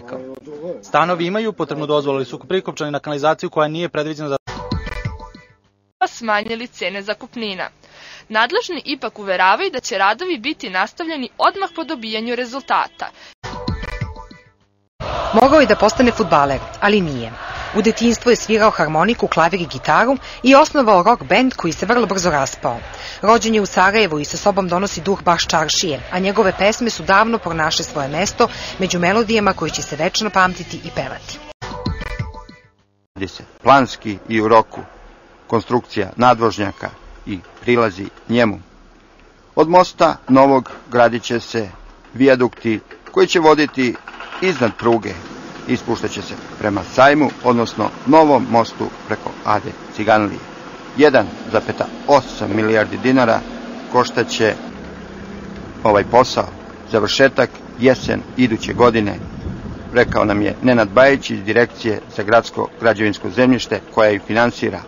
rekao. Stanovi imaju potrebnu dozvolu, ali su prikopčani na kanalizaciju koja nije predviđena za smanjili cene zakupnina. Nadležni ipak uveravaju da će radovi biti nastavljeni odmah po dobijanju rezultata. Mogao je da postane futbaler, ali nije. U detinstvu je svirao harmoniku, klavir i gitaru i osnovao rock band koji se vrlo brzo raspao. Rođen je u Sarajevu i sa sobom donosi duh baš čaršije, a njegove pesme su davno pronašle svoje mesto među melodijama koje će se večno pamtiti i pevati. planski i u roku, konstrukcija nadvožnjaka i prilazi njemu. Od mosta novog gradit će se vijadukti koji će voditi iznad pruge ispuštat će se prema sajmu, odnosno novom mostu preko Ade Ciganlije. 1,8 milijardi dinara koštaće ovaj posao. Završetak jesen iduće godine, rekao nam je Nenad Bajić iz Direkcije za gradsko građevinsko zemljište koja i finansira